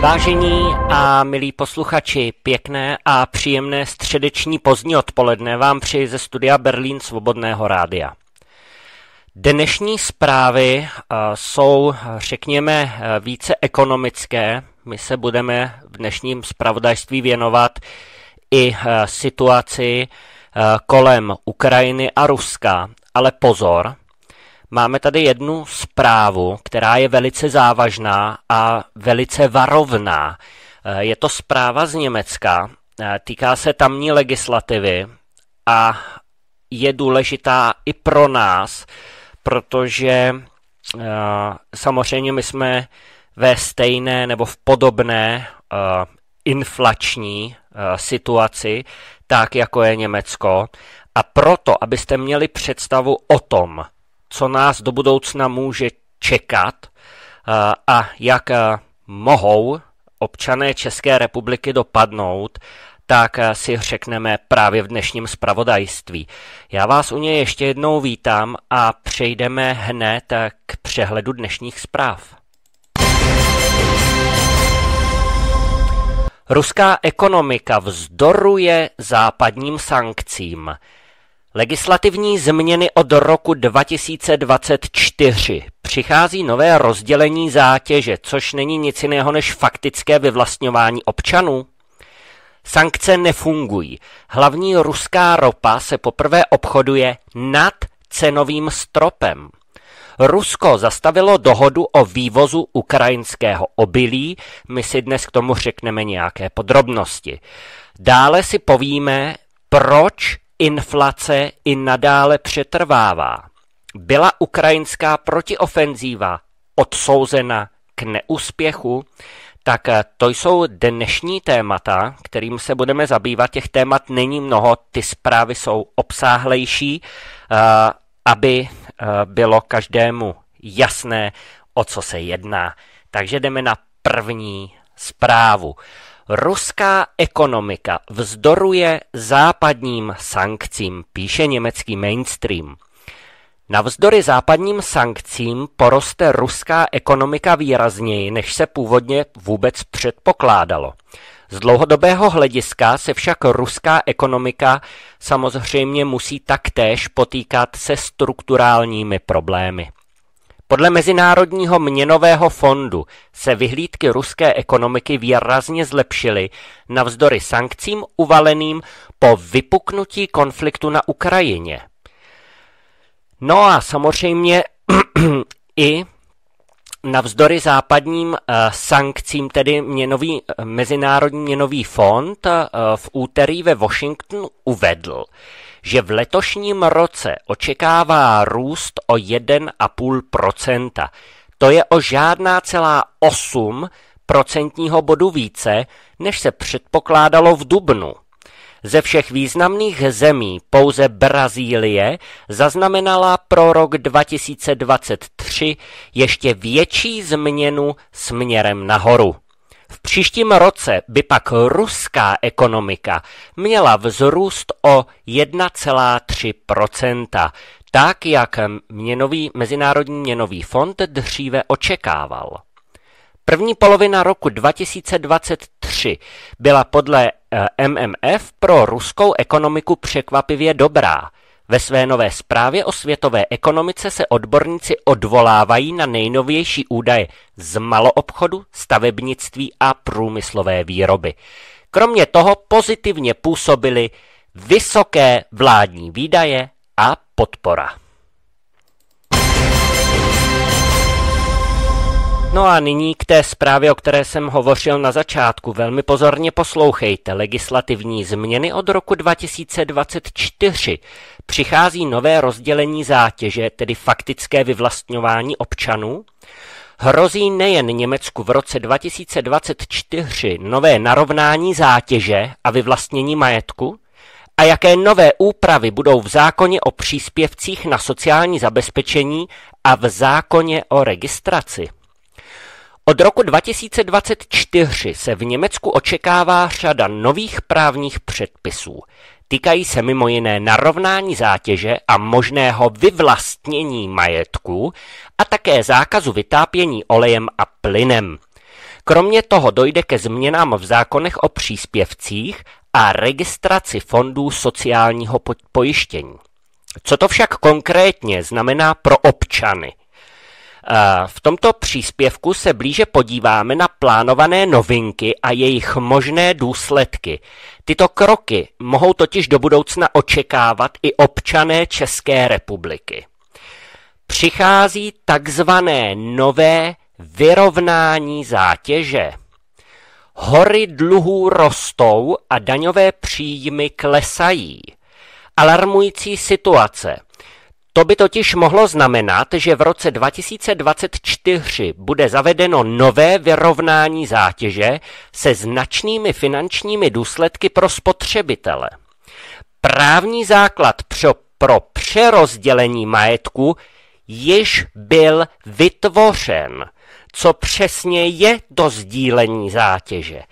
Vážení a milí posluchači, pěkné a příjemné středeční pozdní odpoledne vám přeji ze studia Berlín Svobodného rádia. Dnešní zprávy eh, jsou, řekněme, eh, více ekonomické. My se budeme v dnešním zpravodajství věnovat i eh, situaci kolem Ukrajiny a Ruska. Ale pozor, máme tady jednu zprávu, která je velice závažná a velice varovná. Je to zpráva z Německa, týká se tamní legislativy a je důležitá i pro nás, protože uh, samozřejmě my jsme ve stejné nebo v podobné inflační situaci, tak jako je Německo. A proto, abyste měli představu o tom, co nás do budoucna může čekat a jak mohou občané České republiky dopadnout, tak si řekneme právě v dnešním spravodajství. Já vás u něj ještě jednou vítám a přejdeme hned k přehledu dnešních zpráv. Ruská ekonomika vzdoruje západním sankcím. Legislativní změny od roku 2024. Přichází nové rozdělení zátěže, což není nic jiného než faktické vyvlastňování občanů. Sankce nefungují. Hlavní ruská ropa se poprvé obchoduje nad cenovým stropem. Rusko zastavilo dohodu o vývozu ukrajinského obilí, my si dnes k tomu řekneme nějaké podrobnosti. Dále si povíme, proč inflace i nadále přetrvává. Byla ukrajinská protiofenzíva odsouzena k neúspěchu? Tak eh, to jsou dnešní témata, kterým se budeme zabývat. Těch témat není mnoho, ty zprávy jsou obsáhlejší, eh, aby eh, bylo každému jasné, o co se jedná. Takže jdeme na první zprávu. Ruská ekonomika vzdoruje západním sankcím, píše německý mainstream. Navzdory západním sankcím poroste ruská ekonomika výrazněji, než se původně vůbec předpokládalo. Z dlouhodobého hlediska se však ruská ekonomika samozřejmě musí taktéž potýkat se strukturálními problémy. Podle Mezinárodního měnového fondu se vyhlídky ruské ekonomiky výrazně zlepšily navzdory sankcím uvaleným po vypuknutí konfliktu na Ukrajině. No a samozřejmě i Navzdory západním uh, sankcím, tedy měnový, uh, Mezinárodní měnový fond uh, v úterý ve Washingtonu uvedl, že v letošním roce očekává růst o 1,5%. To je o žádná celá 8 procentního bodu více, než se předpokládalo v Dubnu. Ze všech významných zemí pouze Brazílie zaznamenala pro rok 2023 ještě větší změnu směrem nahoru. V příštím roce by pak ruská ekonomika měla vzrůst o 1,3% tak jak měnový, Mezinárodní měnový fond dříve očekával. První polovina roku 2023 byla podle eh, MMF pro ruskou ekonomiku překvapivě dobrá. Ve své nové zprávě o světové ekonomice se odborníci odvolávají na nejnovější údaje z maloobchodu, stavebnictví a průmyslové výroby. Kromě toho pozitivně působily vysoké vládní výdaje a podpora. No a nyní k té zprávě, o které jsem hovořil na začátku. Velmi pozorně poslouchejte. Legislativní změny od roku 2024. Přichází nové rozdělení zátěže, tedy faktické vyvlastňování občanů. Hrozí nejen Německu v roce 2024 nové narovnání zátěže a vyvlastnění majetku, a jaké nové úpravy budou v zákoně o příspěvcích na sociální zabezpečení a v zákoně o registraci. Od roku 2024 se v Německu očekává řada nových právních předpisů. Týkají se mimo jiné narovnání zátěže a možného vyvlastnění majetku a také zákazu vytápění olejem a plynem. Kromě toho dojde ke změnám v zákonech o příspěvcích a registraci fondů sociálního pojištění. Co to však konkrétně znamená pro občany? V tomto příspěvku se blíže podíváme na plánované novinky a jejich možné důsledky. Tyto kroky mohou totiž do budoucna očekávat i občané České republiky. Přichází takzvané nové vyrovnání zátěže. Hory dluhů rostou a daňové příjmy klesají. Alarmující situace – to by totiž mohlo znamenat, že v roce 2024 bude zavedeno nové vyrovnání zátěže se značnými finančními důsledky pro spotřebitele. Právní základ pro, pro přerozdělení majetku již byl vytvořen. Co přesně je to sdílení zátěže?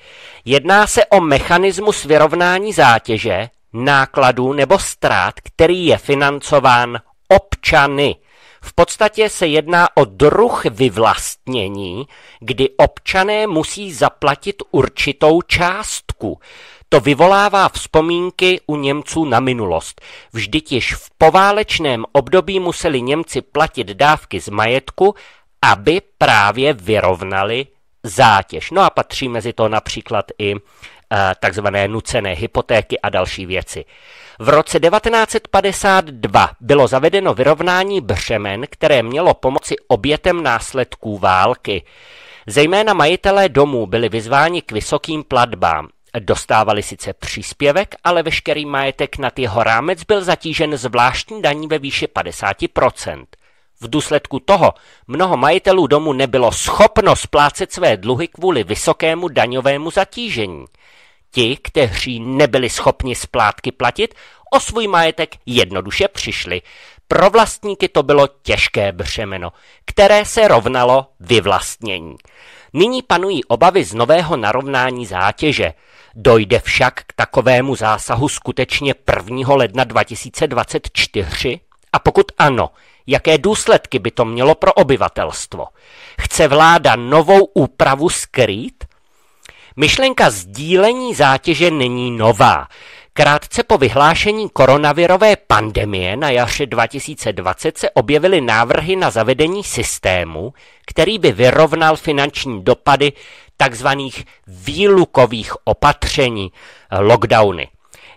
Jedná se o mechanismus vyrovnání zátěže, nákladů nebo ztrát, který je financován občany. V podstatě se jedná o druh vyvlastnění, kdy občané musí zaplatit určitou částku. To vyvolává vzpomínky u Němců na minulost. Vždyť již v poválečném období museli Němci platit dávky z majetku, aby právě vyrovnali zátěž. No a patří mezi to například i takzvané nucené hypotéky a další věci. V roce 1952 bylo zavedeno vyrovnání břemen, které mělo pomoci obětem následků války. Zejména majitelé domů byli vyzváni k vysokým platbám. Dostávali sice příspěvek, ale veškerý majetek nad jeho rámec byl zatížen zvláštní daní ve výši 50%. V důsledku toho mnoho majitelů domu nebylo schopno splácet své dluhy kvůli vysokému daňovému zatížení. Ti, kteří nebyli schopni splátky platit, o svůj majetek jednoduše přišli. Pro vlastníky to bylo těžké břemeno, které se rovnalo vyvlastnění. Nyní panují obavy z nového narovnání zátěže. Dojde však k takovému zásahu skutečně 1. ledna 2024? A pokud ano, jaké důsledky by to mělo pro obyvatelstvo? Chce vláda novou úpravu skrýt? Myšlenka sdílení zátěže není nová. Krátce po vyhlášení koronavirové pandemie na jaře 2020 se objevily návrhy na zavedení systému, který by vyrovnal finanční dopady tzv. výlukových opatření, lockdowny.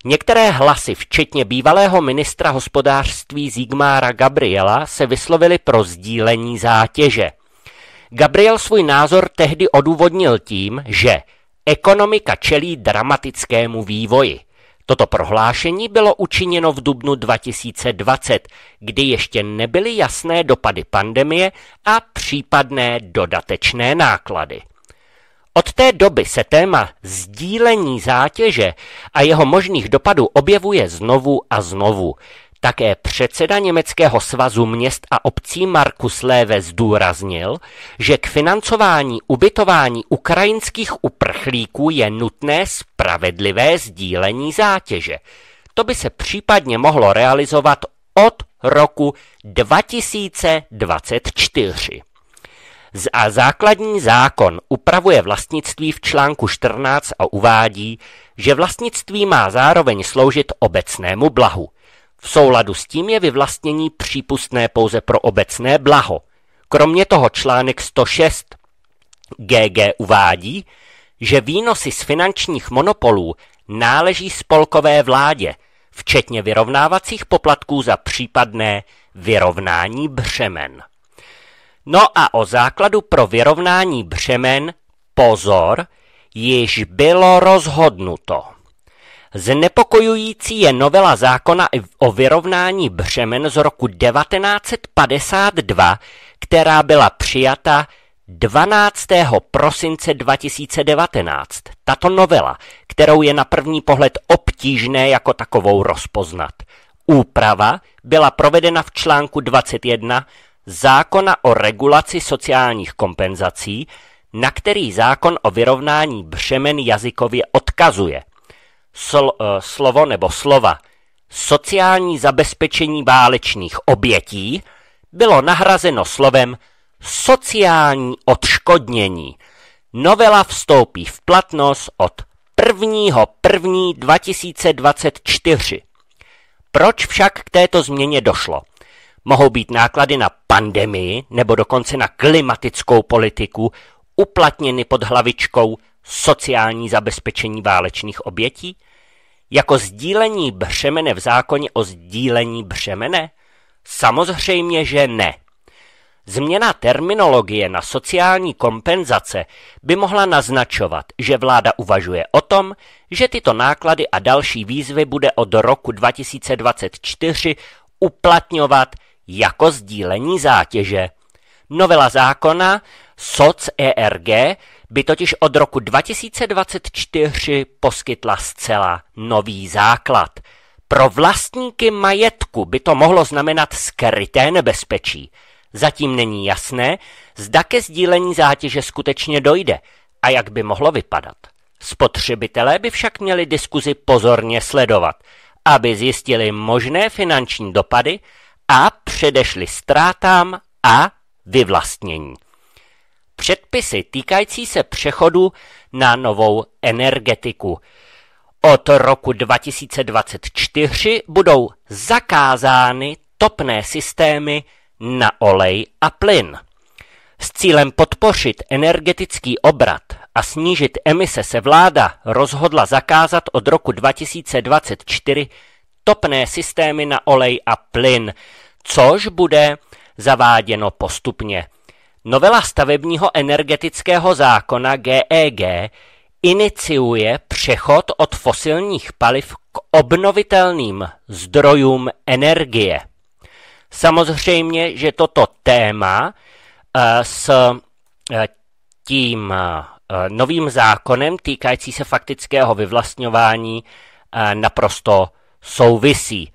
Některé hlasy, včetně bývalého ministra hospodářství Zigmára Gabriela, se vyslovili pro sdílení zátěže. Gabriel svůj názor tehdy odůvodnil tím, že Ekonomika čelí dramatickému vývoji. Toto prohlášení bylo učiněno v dubnu 2020, kdy ještě nebyly jasné dopady pandemie a případné dodatečné náklady. Od té doby se téma sdílení zátěže a jeho možných dopadů objevuje znovu a znovu. Také předseda Německého svazu měst a obcí Markus Léve zdůraznil, že k financování ubytování ukrajinských uprchlíků je nutné spravedlivé sdílení zátěže. To by se případně mohlo realizovat od roku 2024. A základní zákon upravuje vlastnictví v článku 14 a uvádí, že vlastnictví má zároveň sloužit obecnému blahu. V souladu s tím je vyvlastnění přípustné pouze pro obecné blaho. Kromě toho článek 106 GG uvádí, že výnosy z finančních monopolů náleží spolkové vládě, včetně vyrovnávacích poplatků za případné vyrovnání břemen. No a o základu pro vyrovnání břemen, pozor, již bylo rozhodnuto. Znepokojující je novela zákona o vyrovnání břemen z roku 1952, která byla přijata 12. prosince 2019. Tato novela, kterou je na první pohled obtížné jako takovou rozpoznat. Úprava byla provedena v článku 21 zákona o regulaci sociálních kompenzací, na který zákon o vyrovnání břemen jazykově odkazuje sl, uh, slovo nebo slova sociální zabezpečení válečných obětí bylo nahrazeno slovem sociální odškodnění. Novela vstoupí v platnost od 1. 1. 2024. Proč však k této změně došlo? Mohou být náklady na pandemii nebo dokonce na klimatickou politiku uplatněny pod hlavičkou sociální zabezpečení válečných obětí? Jako sdílení břemene v zákoně o sdílení břemene? Samozřejmě, že ne. Změna terminologie na sociální kompenzace by mohla naznačovat, že vláda uvažuje o tom, že tyto náklady a další výzvy bude od roku 2024 uplatňovat jako sdílení zátěže. Novela zákona SOC ERG by totiž od roku 2024 poskytla zcela nový základ. Pro vlastníky majetku by to mohlo znamenat skryté nebezpečí. Zatím není jasné, zda ke sdílení zátěže skutečně dojde a jak by mohlo vypadat. Spotřebitelé by však měli diskuzi pozorně sledovat, aby zjistili možné finanční dopady a předešli ztrátám a vyvlastnění. Předpisy týkající se přechodu na novou energetiku. Od roku 2024 budou zakázány topné systémy na olej a plyn. S cílem podpořit energetický obrat a snížit emise se vláda rozhodla zakázat od roku 2024 topné systémy na olej a plyn, což bude zaváděno postupně. Novela stavebního energetického zákona GEG e iniciuje přechod od fosilních paliv k obnovitelným zdrojům energie. Samozřejmě, že toto téma eh, s eh, tím eh, novým zákonem týkající se faktického vyvlastňování naprosto souvisí.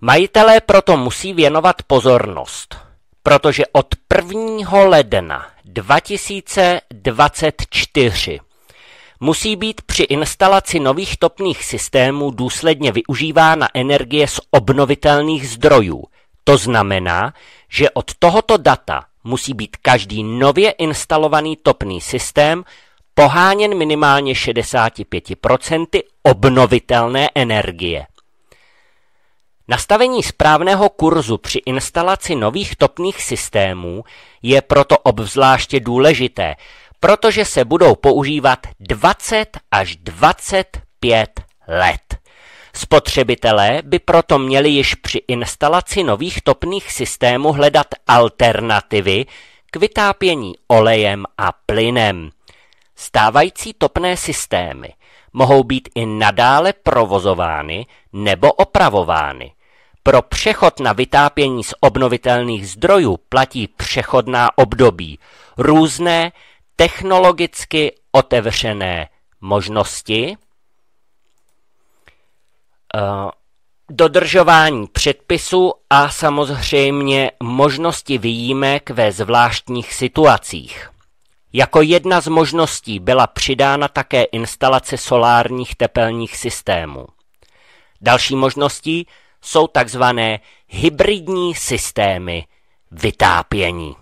Majitelé proto musí věnovat pozornost, protože od 1. ledna 2024 musí být při instalaci nových topných systémů důsledně využívána energie z obnovitelných zdrojů. To znamená, že od tohoto data musí být každý nově instalovaný topný systém poháněn minimálně 65% obnovitelné energie. Nastavení správného kurzu při instalaci nových topných systémů je proto obzvláště důležité, protože se budou používat 20 až 25 let. Spotřebitelé by proto měli již při instalaci nových topných systémů hledat alternativy k vytápění olejem a plynem. Stávající topné systémy mohou být i nadále provozovány nebo opravovány. Pro přechod na vytápění z obnovitelných zdrojů platí přechodná období, různé technologicky otevřené možnosti, eh, dodržování předpisů a samozřejmě možnosti výjimek ve zvláštních situacích. Jako jedna z možností byla přidána také instalace solárních tepelních systémů. Další možností jsou takzvané hybridní systémy vytápění.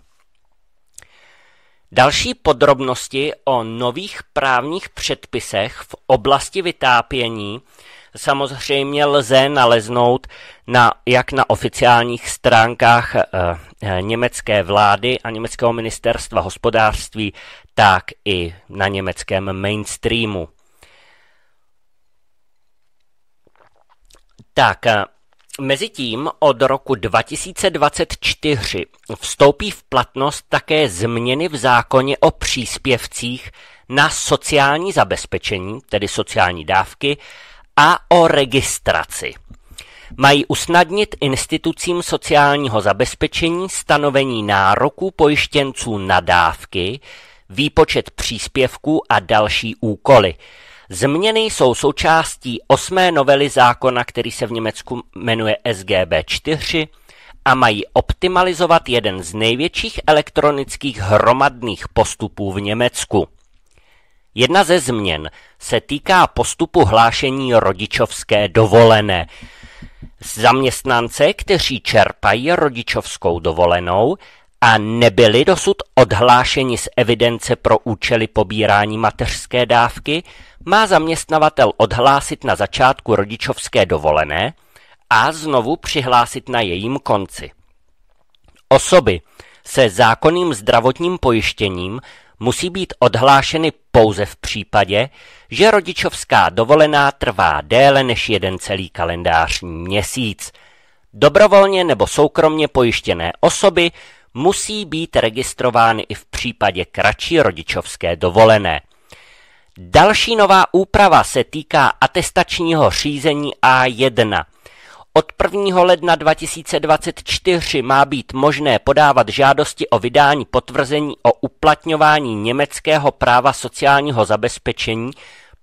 Další podrobnosti o nových právních předpisech v oblasti vytápění samozřejmě lze naleznout na, jak na oficiálních stránkách e, německé vlády a německého ministerstva hospodářství, tak i na německém mainstreamu. Tak, eh, Mezitím od roku 2024 vstoupí v platnost také změny v zákoně o příspěvcích na sociální zabezpečení, tedy sociální dávky, a o registraci. Mají usnadnit institucím sociálního zabezpečení stanovení nároků pojištěnců na dávky, výpočet příspěvků a další úkoly – Změny jsou součástí osmé novely zákona, který se v Německu jmenuje SGB 4 a mají optimalizovat jeden z největších elektronických hromadných postupů v Německu. Jedna ze změn se týká postupu hlášení rodičovské dovolené. Zaměstnance, kteří čerpají rodičovskou dovolenou a nebyli dosud odhlášeni z evidence pro účely pobírání mateřské dávky, má zaměstnavatel odhlásit na začátku rodičovské dovolené a znovu přihlásit na jejím konci. Osoby se zákonným zdravotním pojištěním musí být odhlášeny pouze v případě, že rodičovská dovolená trvá déle než jeden celý kalendářní měsíc. Dobrovolně nebo soukromně pojištěné osoby musí být registrovány i v případě kratší rodičovské dovolené. Další nová úprava se týká atestačního řízení A1. Od 1. ledna 2024 má být možné podávat žádosti o vydání potvrzení o uplatňování německého práva sociálního zabezpečení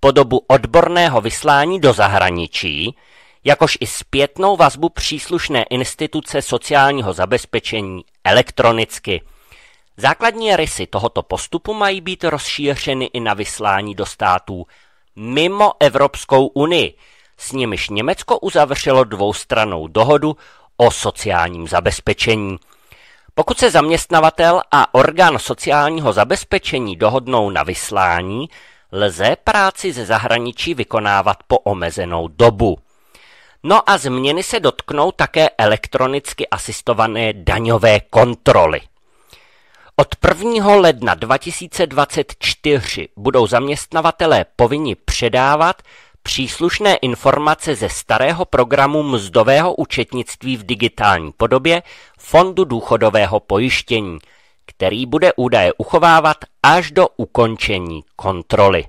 po dobu odborného vyslání do zahraničí, jakož i zpětnou vazbu příslušné instituce sociálního zabezpečení elektronicky. Základní rysy tohoto postupu mají být rozšířeny i na vyslání do států mimo Evropskou unii, s nimiž Německo uzavřelo dvoustranou dohodu o sociálním zabezpečení. Pokud se zaměstnavatel a orgán sociálního zabezpečení dohodnou na vyslání, lze práci ze zahraničí vykonávat po omezenou dobu. No a změny se dotknou také elektronicky asistované daňové kontroly. Od 1. ledna 2024 budou zaměstnavatelé povinni předávat příslušné informace ze starého programu mzdového účetnictví v digitální podobě Fondu důchodového pojištění, který bude údaje uchovávat až do ukončení kontroly.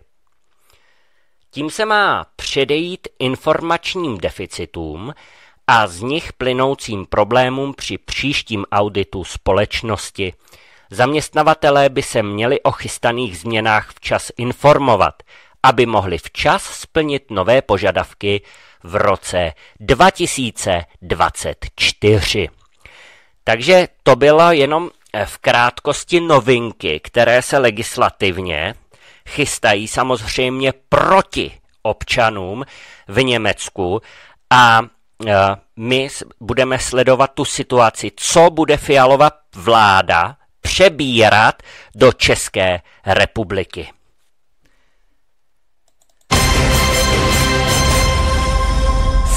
Tím se má předejít informačním deficitům a z nich plynoucím problémům při příštím auditu společnosti. Zaměstnavatelé by se měli o chystaných změnách včas informovat, aby mohli včas splnit nové požadavky v roce 2024. Takže to bylo jenom v krátkosti novinky, které se legislativně chystají samozřejmě proti občanům v Německu a e, my budeme sledovat tu situaci, co bude Fialova vláda přebírat do České republiky.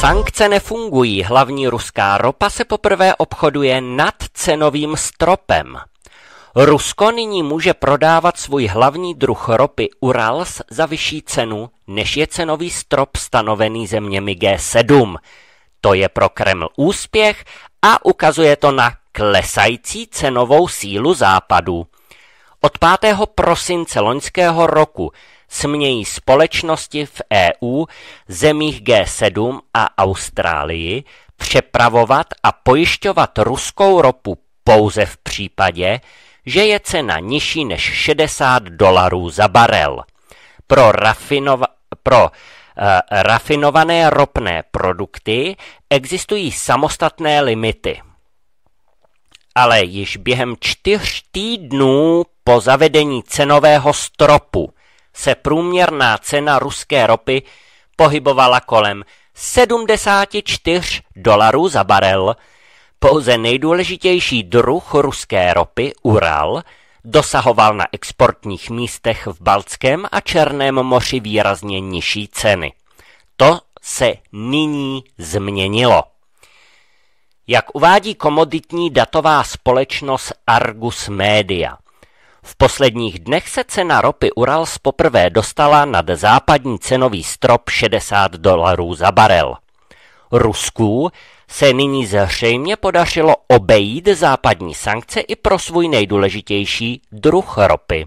Sankce nefungují, hlavní ruská ropa se poprvé obchoduje nad cenovým stropem. Rusko nyní může prodávat svůj hlavní druh ropy Urals za vyšší cenu, než je cenový strop stanovený zeměmi G7. To je pro Kreml úspěch a ukazuje to na klesající cenovou sílu západu. Od 5. prosince loňského roku smějí společnosti v EU, zemích G7 a Austrálii přepravovat a pojišťovat ruskou ropu pouze v případě, že je cena nižší než 60 dolarů za barel. Pro, rafinova, pro uh, rafinované ropné produkty existují samostatné limity. Ale již během čtyř týdnů po zavedení cenového stropu se průměrná cena ruské ropy pohybovala kolem 74 dolarů za barel, pouze nejdůležitější druh ruské ropy, Ural, dosahoval na exportních místech v Baltském a Černém moři výrazně nižší ceny. To se nyní změnilo. Jak uvádí komoditní datová společnost Argus Media, v posledních dnech se cena ropy Urals poprvé dostala nad západní cenový strop 60 dolarů za barel. Rusku se nyní zřejmě podařilo obejít západní sankce i pro svůj nejdůležitější druh ropy.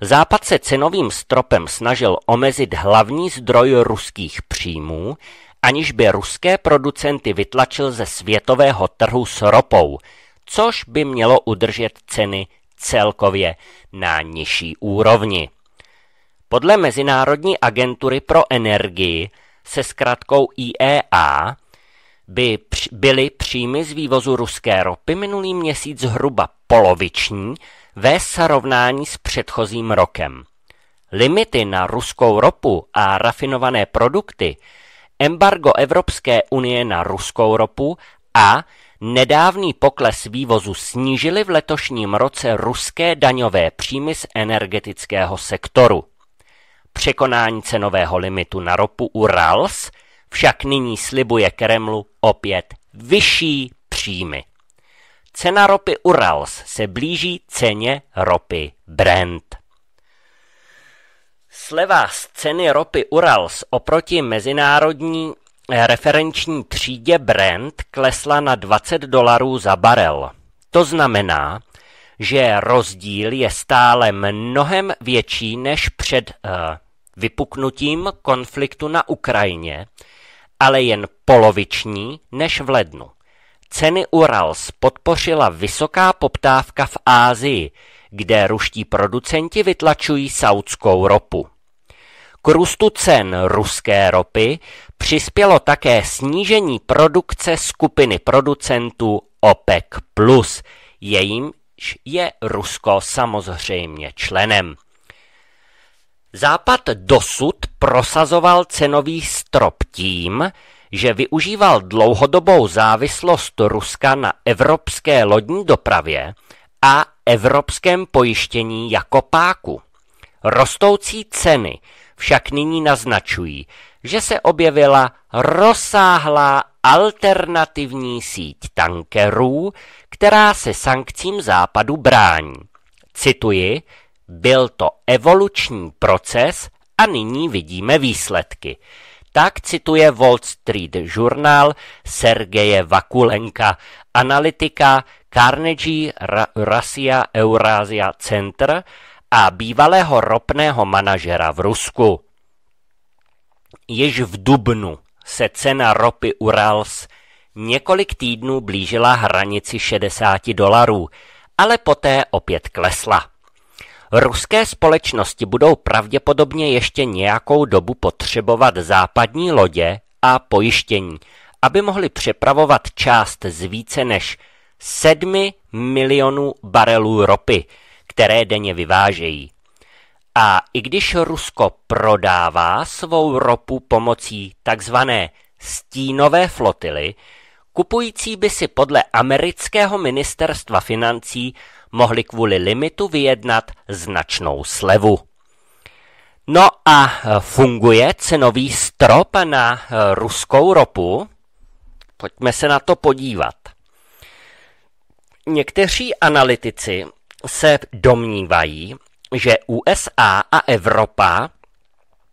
Západ se cenovým stropem snažil omezit hlavní zdroj ruských příjmů, aniž by ruské producenty vytlačil ze světového trhu s ropou, což by mělo udržet ceny celkově na nižší úrovni. Podle Mezinárodní agentury pro energii se zkratkou IEA by byly příjmy z vývozu ruské ropy minulý měsíc zhruba poloviční ve srovnání s předchozím rokem. Limity na ruskou ropu a rafinované produkty, embargo Evropské unie na ruskou ropu a nedávný pokles vývozu snížily v letošním roce ruské daňové příjmy z energetického sektoru. Překonání cenového limitu na ropu Urals však nyní slibuje Kremlu opět vyšší příjmy. Cena ropy Urals se blíží ceně ropy Brent. Sleva z ceny ropy Urals oproti mezinárodní referenční třídě Brent klesla na 20 dolarů za barel. To znamená, že rozdíl je stále mnohem větší než před uh, vypuknutím konfliktu na Ukrajině, ale jen poloviční než v lednu. Ceny Urals podpořila vysoká poptávka v Ázii, kde ruští producenti vytlačují saudskou ropu. K růstu cen ruské ropy přispělo také snížení produkce skupiny producentů OPEC+, jejímž je Rusko samozřejmě členem. Západ dosud prosazoval cenový strop tím, že využíval dlouhodobou závislost Ruska na evropské lodní dopravě a evropském pojištění jako páku. Rostoucí ceny však nyní naznačují, že se objevila rozsáhlá alternativní síť tankerů, která se sankcím západu brání. Cituji, byl to evoluční proces a nyní vidíme výsledky. Tak cituje Wall Street Journal Sergeje Vakulenka, analytika Carnegie Russia Eurasia Center a bývalého ropného manažera v Rusku. Již v dubnu se cena ropy Urals několik týdnů blížila hranici 60 dolarů, ale poté opět klesla. Ruské společnosti budou pravděpodobně ještě nějakou dobu potřebovat západní lodě a pojištění, aby mohli přepravovat část z více než 7 milionů barelů ropy, které denně vyvážejí. A i když Rusko prodává svou ropu pomocí takzvané stínové flotily, kupující by si podle amerického ministerstva financí mohli kvůli limitu vyjednat značnou slevu. No a funguje cenový strop na ruskou ropu? Pojďme se na to podívat. Někteří analytici se domnívají, že USA a Evropa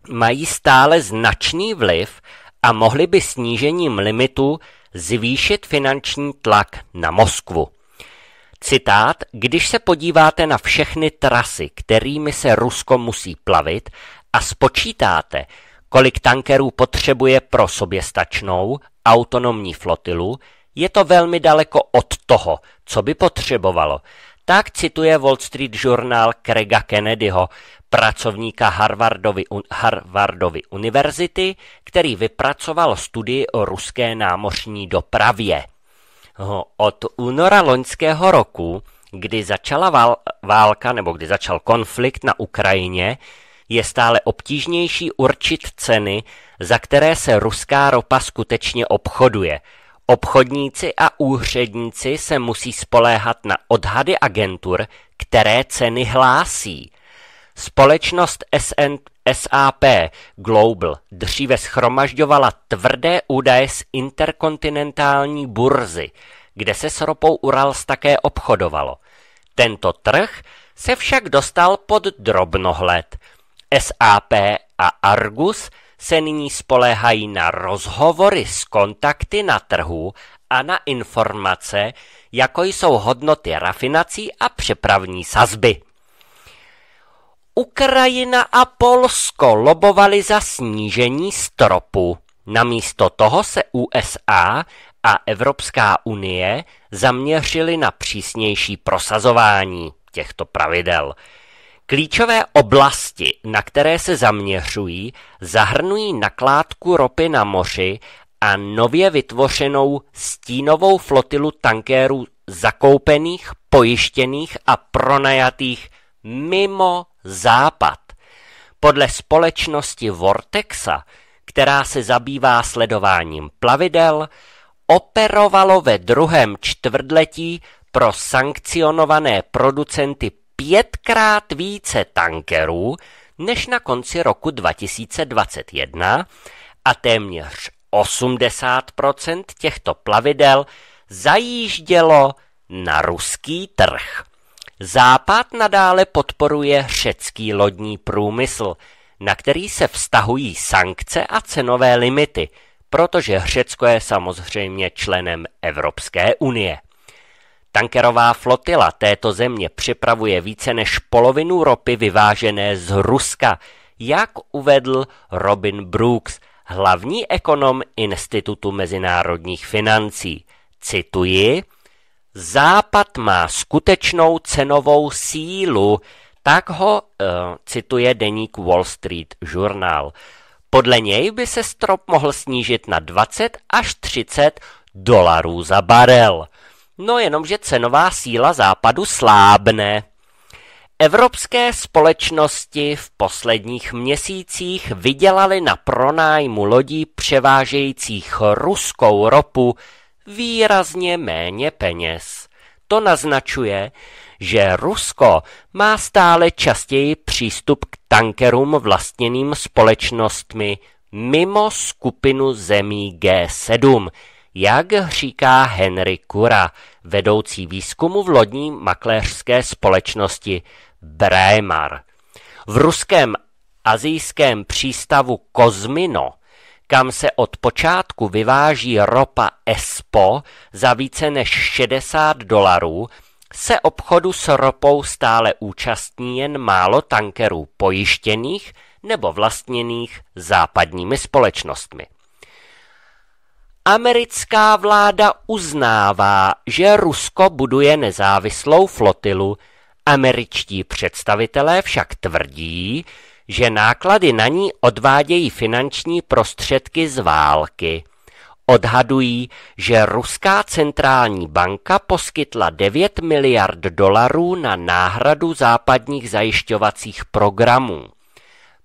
mají stále značný vliv a mohli by snížením limitu zvýšit finanční tlak na Moskvu. Citát, když se podíváte na všechny trasy, kterými se Rusko musí plavit a spočítáte, kolik tankerů potřebuje pro soběstačnou autonomní flotilu, je to velmi daleko od toho, co by potřebovalo. Tak cituje Wall Street Journal Craiga Kennedyho, pracovníka Harvardovy, Harvardovy univerzity, který vypracoval studii o ruské námořní dopravě. Od února loňského roku, kdy začala válka nebo kdy začal konflikt na Ukrajině, je stále obtížnější určit ceny, za které se ruská ropa skutečně obchoduje. Obchodníci a úředníci se musí spoléhat na odhady agentur, které ceny hlásí. Společnost SN, SAP Global dříve schromažďovala tvrdé údaje z interkontinentální burzy, kde se s ropou Urals také obchodovalo. Tento trh se však dostal pod drobnohled. SAP a Argus se nyní spoléhají na rozhovory s kontakty na trhu a na informace, jako jsou hodnoty rafinací a přepravní sazby. Ukrajina a Polsko lobovali za snížení stropu. Namísto toho se USA a Evropská unie zaměřili na přísnější prosazování těchto pravidel. Klíčové oblasti, na které se zaměřují, zahrnují nakládku ropy na moři a nově vytvořenou stínovou flotilu tankérů zakoupených, pojištěných a pronajatých mimo západ. Podle společnosti Vortexa, která se zabývá sledováním plavidel, operovalo ve druhém čtvrtletí pro sankcionované producenty pětkrát více tankerů než na konci roku 2021 a téměř 80% těchto plavidel zajíždělo na ruský trh. Západ nadále podporuje řecký lodní průmysl, na který se vztahují sankce a cenové limity, protože Řecko je samozřejmě členem Evropské unie. Tankerová flotila této země připravuje více než polovinu ropy vyvážené z Ruska, jak uvedl Robin Brooks, hlavní ekonom Institutu mezinárodních financí. Cituji, Západ má skutečnou cenovou sílu, tak ho uh, cituje deník Wall Street Journal. Podle něj by se strop mohl snížit na 20 až 30 dolarů za barel. No jenomže cenová síla západu slábne. Evropské společnosti v posledních měsících vydělaly na pronájmu lodí převážejících ruskou ropu výrazně méně peněz. To naznačuje, že Rusko má stále častěji přístup k tankerům vlastněným společnostmi mimo skupinu zemí G7, jak říká Henry Kura, vedoucí výzkumu v lodní makléřské společnosti Braemar. V ruském azijském přístavu Kozmino, kam se od počátku vyváží ropa ESPO za více než 60 dolarů, se obchodu s ropou stále účastní jen málo tankerů pojištěných nebo vlastněných západními společnostmi. Americká vláda uznává, že Rusko buduje nezávislou flotilu, američtí představitelé však tvrdí, že náklady na ní odvádějí finanční prostředky z války. Odhadují, že Ruská centrální banka poskytla 9 miliard dolarů na náhradu západních zajišťovacích programů.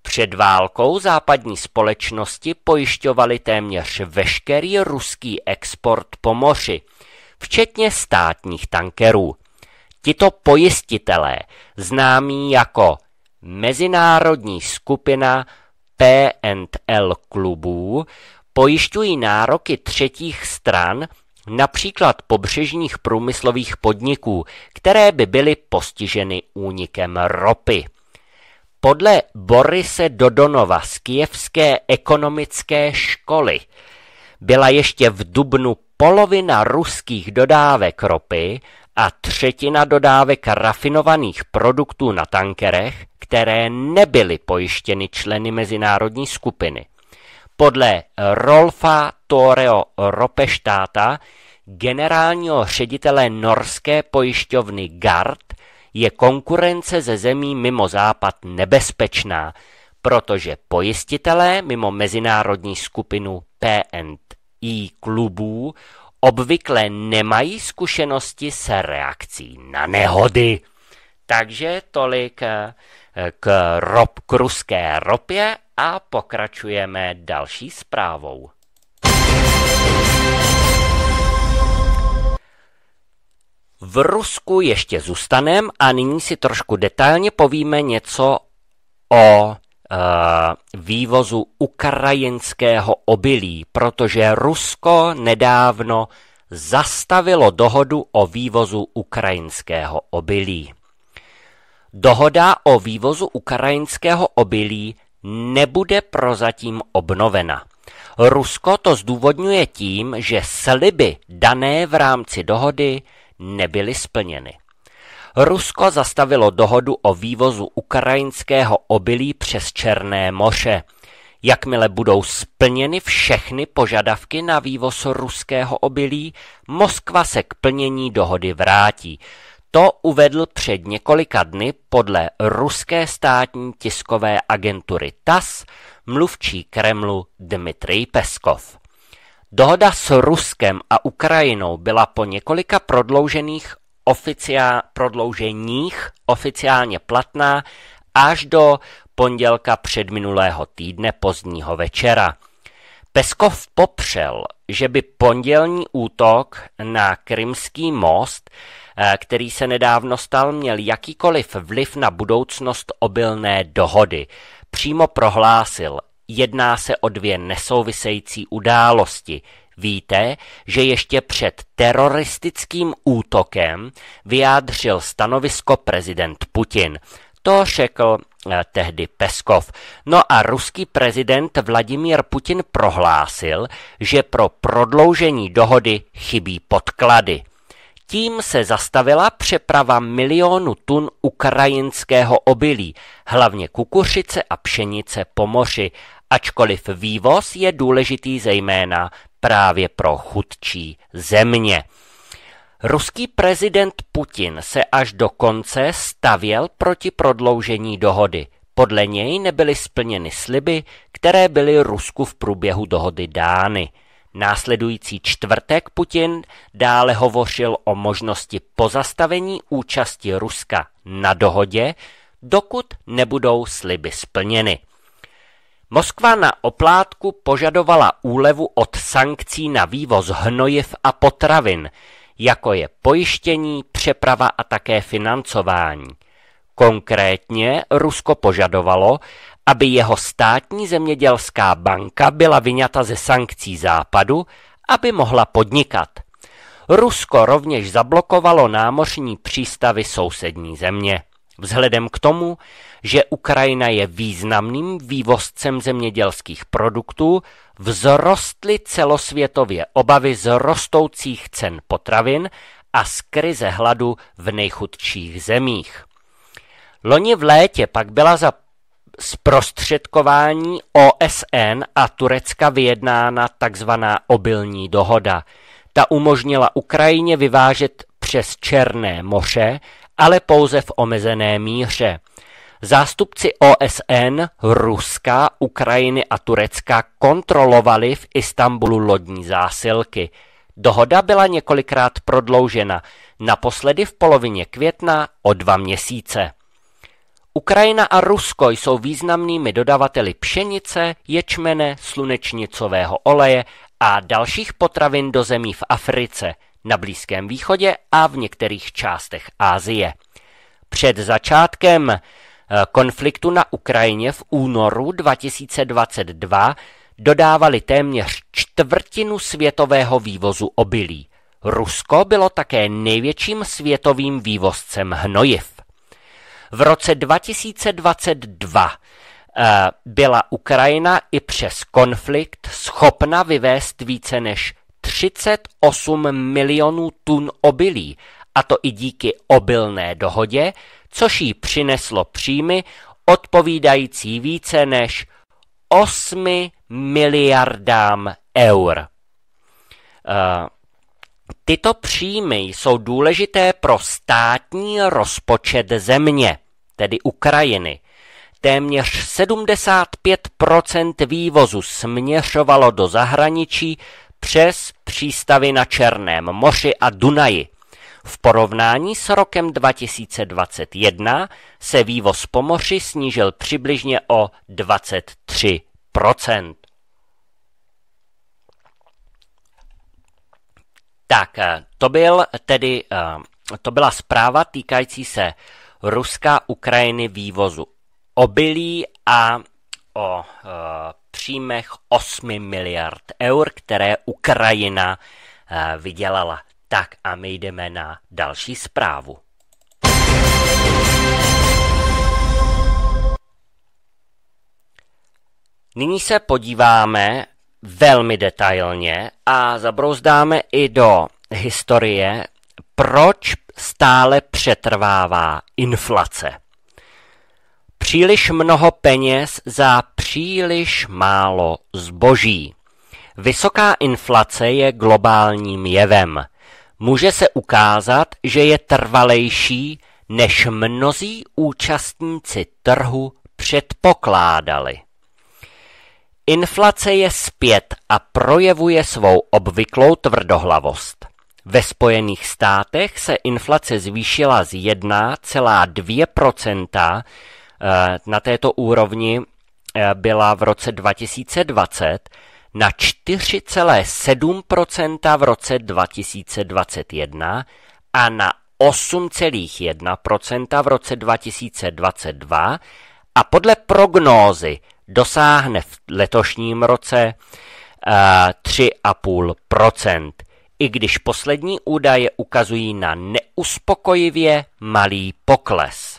Před válkou západní společnosti pojišťovaly téměř veškerý ruský export po moři, včetně státních tankerů. Tito pojistitelé, známí jako Mezinárodní skupina P&L klubů, pojišťují nároky třetích stran, například pobřežních průmyslových podniků, které by byly postiženy únikem ropy. Podle Borise Dodonova z Kijevské ekonomické školy byla ještě v dubnu polovina ruských dodávek ropy a třetina dodávek rafinovaných produktů na tankerech, které nebyly pojištěny členy mezinárodní skupiny. Podle Rolfa Toreo Ropeštáta, generálního ředitele norské pojišťovny GARD, je konkurence ze zemí mimo západ nebezpečná, protože pojistitelé mimo mezinárodní skupinu P&I klubů obvykle nemají zkušenosti se reakcí na nehody. Takže tolik eh, k, rop, k ruské ropě a pokračujeme další zprávou. V Rusku ještě zůstanem a nyní si trošku detailně povíme něco o uh, vývozu ukrajinského obilí, protože Rusko nedávno zastavilo dohodu o vývozu ukrajinského obilí. Dohoda o vývozu ukrajinského obilí nebude prozatím obnovena. Rusko to zdůvodňuje tím, že sliby dané v rámci dohody nebyly splněny. Rusko zastavilo dohodu o vývozu ukrajinského obilí přes Černé moře. Jakmile budou splněny všechny požadavky na vývoz ruského obilí, Moskva se k plnění dohody vrátí. To uvedl před několika dny podle ruské státní tiskové agentury TAS mluvčí Kremlu Dmitrij Peskov. Dohoda s Ruskem a Ukrajinou byla po několika prodloužených oficiál, prodlouženích oficiálně platná až do pondělka předminulého týdne pozdního večera. Peskov popřel, že by pondělní útok na Krymský most, eh, který se nedávno stal, měl jakýkoliv vliv na budoucnost obilné dohody. Přímo prohlásil, jedná se o dvě nesouvisející události. Víte, že ještě před teroristickým útokem vyjádřil stanovisko prezident Putin. To řekl eh, tehdy Peskov. No a ruský prezident Vladimír Putin prohlásil, že pro prodloužení dohody chybí podklady. Tím se zastavila přeprava milionu tun ukrajinského obilí, hlavně kukuřice a pšenice po moři, ačkoliv vývoz je důležitý zejména právě pro chudčí země. Ruský prezident Putin se až do konce stavěl proti prodloužení dohody. Podle něj nebyly splněny sliby, které byly Rusku v průběhu dohody dány. Následující čtvrtek Putin dále hovořil o možnosti pozastavení účasti Ruska na dohodě, dokud nebudou sliby splněny. Moskva na oplátku požadovala úlevu od sankcí na vývoz hnojiv a potravin, jako je pojištění, přeprava a také financování. Konkrétně Rusko požadovalo, aby jeho státní zemědělská banka byla vyňata ze sankcí západu, aby mohla podnikat. Rusko rovněž zablokovalo námořní přístavy sousední země. Vzhledem k tomu, že Ukrajina je významným vývozcem zemědělských produktů, vzrostly celosvětově obavy z rostoucích cen potravin a z krize hladu v nejchudších zemích. Loni v létě pak byla za zprostředkování OSN a Turecka vyjednána tzv. obilní dohoda. Ta umožnila Ukrajině vyvážet přes Černé moře, ale pouze v omezené míře. Zástupci OSN, Ruska, Ukrajiny a Turecka kontrolovali v Istanbulu lodní zásilky. Dohoda byla několikrát prodloužena, naposledy v polovině května o dva měsíce. Ukrajina a Rusko jsou významnými dodavateli pšenice, ječmene, slunečnicového oleje a dalších potravin do zemí v Africe, na Blízkém východě a v některých částech Ázie. Před začátkem eh, konfliktu na Ukrajině v únoru 2022 dodávali téměř čtvrtinu světového vývozu obilí. Rusko bylo také největším světovým vývozcem hnojiv. V roce 2022 eh, byla Ukrajina i přes konflikt schopna vyvést více než 38 milionů tun obilí, a to i díky obilné dohodě, což jí přineslo příjmy odpovídající více než 8 miliardám eur. Uh, Tyto příjmy jsou důležité pro státní rozpočet země, tedy Ukrajiny. Téměř 75% vývozu směřovalo do zahraničí přes přístavy na Černém moři a Dunaji. V porovnání s rokem 2021 se vývoz po moři snížil přibližně o 23% Tak, eh, to byl tedy, eh, to byla zpráva týkající se Ruska, Ukrajiny vývozu obilí a o e, příjmech 8 miliard eur, které Ukrajina e, vydělala. Tak a my jdeme na další zprávu. Nyní se podíváme velmi detailně a zabrouzdáme i do historie, proč stále přetrvává inflace. Příliš mnoho peněz za příliš málo zboží. Vysoká inflace je globálním jevem. Může se ukázat, že je trvalejší, než mnozí účastníci trhu předpokládali. Inflace je zpět a projevuje svou obvyklou tvrdohlavost. Ve Spojených státech se inflace zvýšila z 1,2 na této úrovni eh, byla v roce 2020 na 4,7% v roce 2021 a na 8,1% v roce 2022 a podle prognózy dosáhne v letošním roce 3,5% i když poslední údaje ukazují na neuspokojivě malý pokles.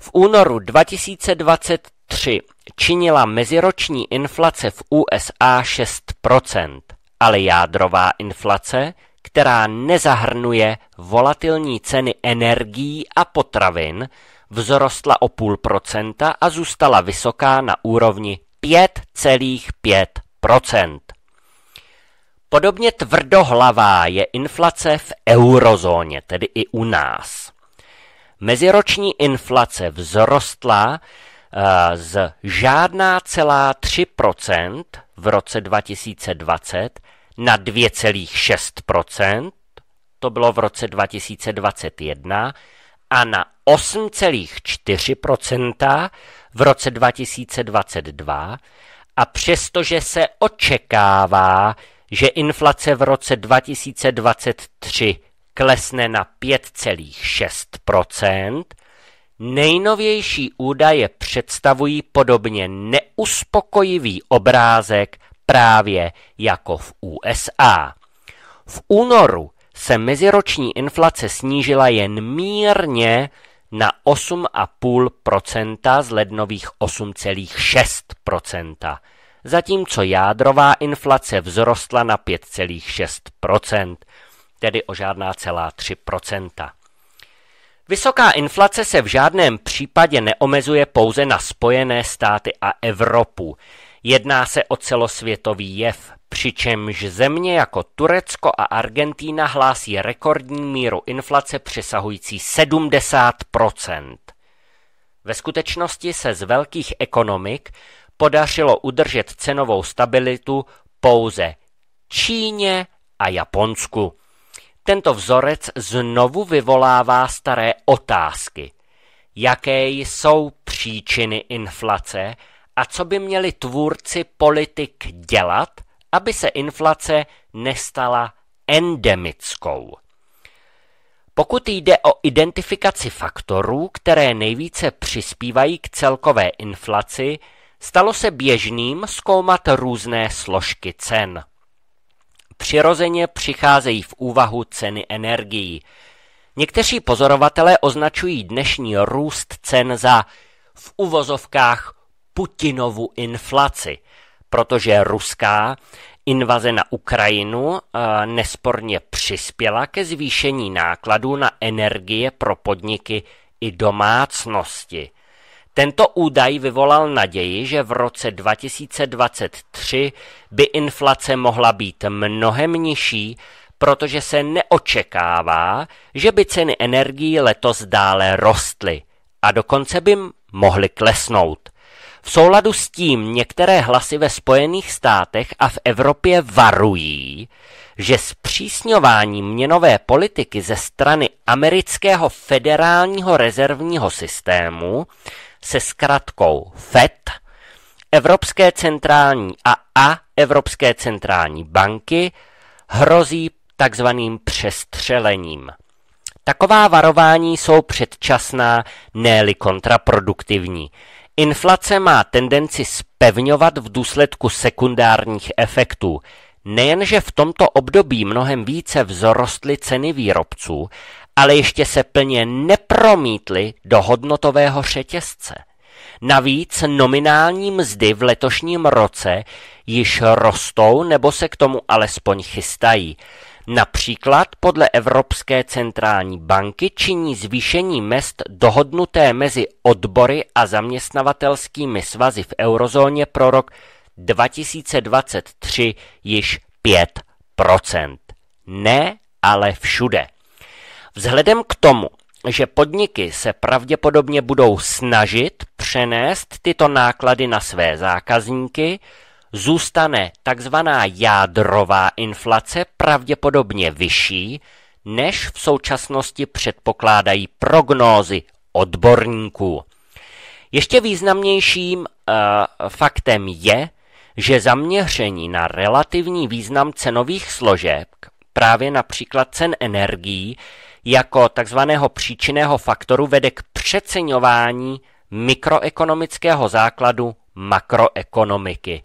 V únoru 2023 činila meziroční inflace v USA 6% ale jádrová inflace, která nezahrnuje volatilní ceny energií a potravin, vzrostla o půl procenta a zůstala vysoká na úrovni 5,5% Podobně tvrdohlavá je inflace v eurozóně, tedy i u nás. Meziroční inflace vzrostla uh, z žádná celá 3 v roce 2020 na 2,6% to bylo v roce 2021, a na 8,4% v roce 2022 a přestože se očekává, že inflace v roce 2023 klesne na 5,6% nejnovější údaje představují podobně neuspokojivý obrázek právě jako v USA. V únoru se meziroční inflace snížila jen mírně na 8,5% z lednových 8,6% zatímco jádrová inflace vzrostla na 5,6 tedy o žádná celá 3% Vysoká inflace se v žádném případě neomezuje pouze na Spojené státy a Evropu. Jedná se o celosvětový jev, přičemž země jako Turecko a Argentína hlásí rekordní míru inflace přesahující 70% Ve skutečnosti se z velkých ekonomik podařilo udržet cenovou stabilitu pouze Číně a Japonsku. Tento vzorec znovu vyvolává staré otázky. Jaké jsou příčiny inflace a co by měli tvůrci politik dělat, aby se inflace nestala endemickou. Pokud jde o identifikaci faktorů, které nejvíce přispívají k celkové inflaci, stalo se běžným zkoumat různé složky cen. Přirozeně přicházejí v úvahu ceny energií. Někteří pozorovatelé označují dnešní růst cen za v uvozovkách Putinovu inflaci, protože ruská invaze na Ukrajinu eh, nesporně přispěla ke zvýšení nákladů na energie pro podniky i domácnosti. Tento údaj vyvolal naději, že v roce 2023 by inflace mohla být mnohem nižší, protože se neočekává, že by ceny energií letos dále rostly a dokonce by mohly klesnout. V souladu s tím některé hlasy ve Spojených státech a v Evropě varují, že zpřísňování měnové politiky ze strany amerického federálního rezervního systému se zkratkou FED, Evropské centrální a A Evropské centrální banky hrozí takzvaným přestřelením. Taková varování jsou předčasná, ne kontraproduktivní. Inflace má tendenci spevňovat v důsledku sekundárních efektů. Nejenže v tomto období mnohem více vzrostly ceny výrobců, ale ještě se plně nepromítly do hodnotového řetězce. Navíc nominální mzdy v letošním roce již rostou nebo se k tomu alespoň chystají. Například podle Evropské centrální banky činí zvýšení mest dohodnuté mezi odbory a zaměstnavatelskými svazy v eurozóně pro rok 2023 již 5% Ne, ale všude. Vzhledem k tomu, že podniky se pravděpodobně budou snažit přenést tyto náklady na své zákazníky, zůstane takzvaná jádrová inflace pravděpodobně vyšší, než v současnosti předpokládají prognózy odborníků. Ještě významnějším uh, faktem je, že zaměření na relativní význam cenových složek, právě například cen energií, jako takzvaného příčinného faktoru vede k přeceňování mikroekonomického základu makroekonomiky.